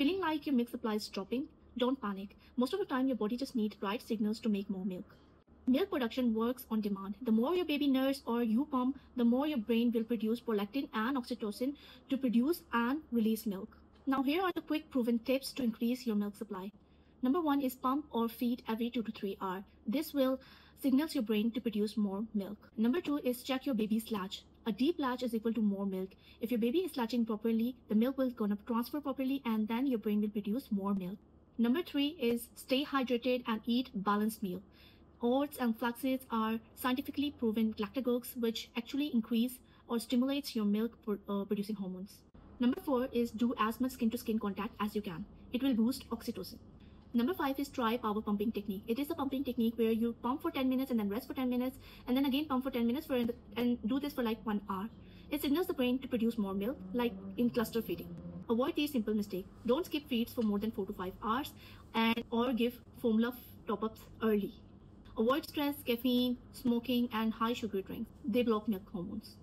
Feeling like your milk supply is dropping? Don't panic. Most of the time, your body just needs right signals to make more milk. Milk production works on demand. The more your baby nurse or you pump, the more your brain will produce prolactin and oxytocin to produce and release milk. Now, here are the quick proven tips to increase your milk supply. Number one is pump or feed every two to three hours. This will signals your brain to produce more milk. Number two is check your baby's latch. A deep latch is equal to more milk. If your baby is latching properly, the milk will gonna transfer properly and then your brain will produce more milk. Number three is stay hydrated and eat balanced meal. Oats and flax seeds are scientifically proven galactagogues which actually increase or stimulates your milk uh, producing hormones. Number four is do as much skin to skin contact as you can. It will boost oxytocin. Number five is try power pumping technique. It is a pumping technique where you pump for 10 minutes and then rest for 10 minutes and then again pump for 10 minutes for and do this for like one hour. It signals the brain to produce more milk, like in cluster feeding. Avoid these simple mistakes. Don't skip feeds for more than four to five hours and or give formula top-ups early. Avoid stress, caffeine, smoking, and high sugar drinks. They block milk hormones.